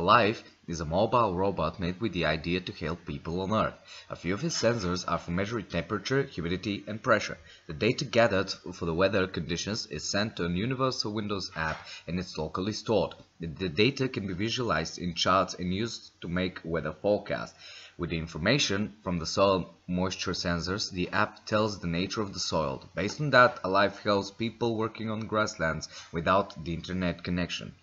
Alive is a mobile robot made with the idea to help people on Earth. A few of its sensors are for measuring temperature, humidity, and pressure. The data gathered for the weather conditions is sent to a universal Windows app and it's locally stored. The data can be visualized in charts and used to make weather forecasts. With the information from the soil moisture sensors, the app tells the nature of the soil. Based on that, Alive helps people working on grasslands without the internet connection.